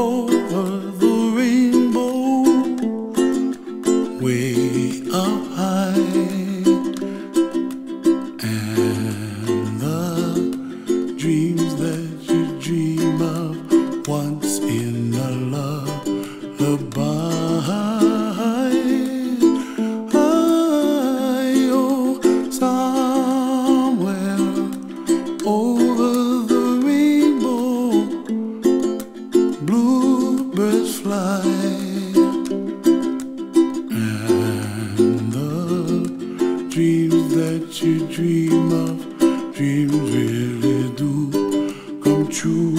Oh. And the dreams that you dream of, dreams really do come true.